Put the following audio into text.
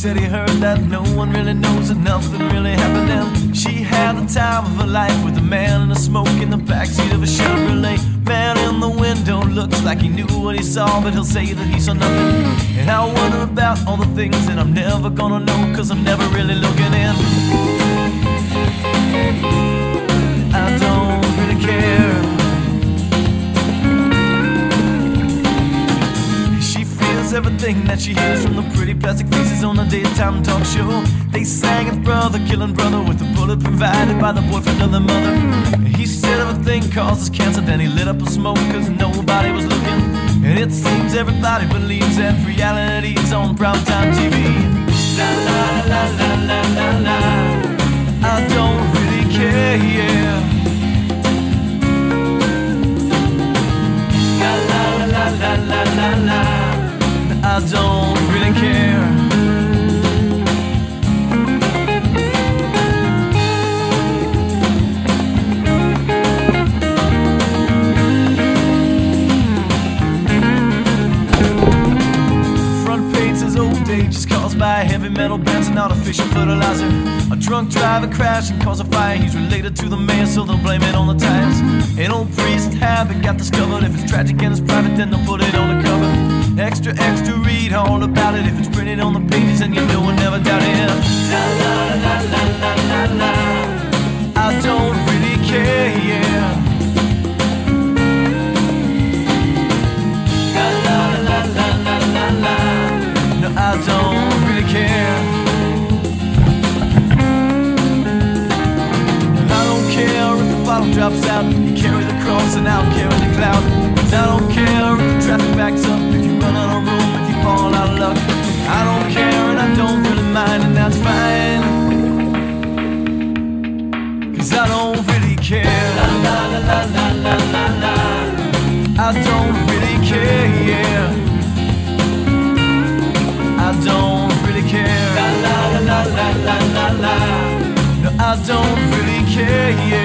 said he heard that no one really knows that nothing really happened she had the time of her life with a man in a smoke in the backseat of a Chevrolet. Man in the window looks like he knew what he saw, but he'll say that he saw nothing. And I wonder about all the things that I'm never gonna know, cause I'm never really looking in. Everything that she hears from the pretty plastic faces on the daytime talk show. They sang it's brother killing brother with a bullet provided by the boyfriend of the mother. He said everything causes cancer, then he lit up a smoke cause nobody was looking. And it seems everybody believes that reality's on primetime TV. La la by heavy metal bands and artificial fertilizer. A drunk driver crashed and caused a fire. He's related to the mayor, so they'll blame it on the times. An old priest habit got discovered. If it's tragic and it's private, then they'll put it on the cover. Extra, extra, read all about it. If it's printed on the pages, then you know we'll never doubt it. Bottom drops out. Carry the cross and I'll carry the cloud. 'Cause I don't care if the traffic backs up. If you run out of room, if you fall out of luck. I don't care and I don't really mind, and that's fine. Cause I don't really care. La la la la la la la la. I don't really care. I don't really care. La la la la la la la. No, I don't really care.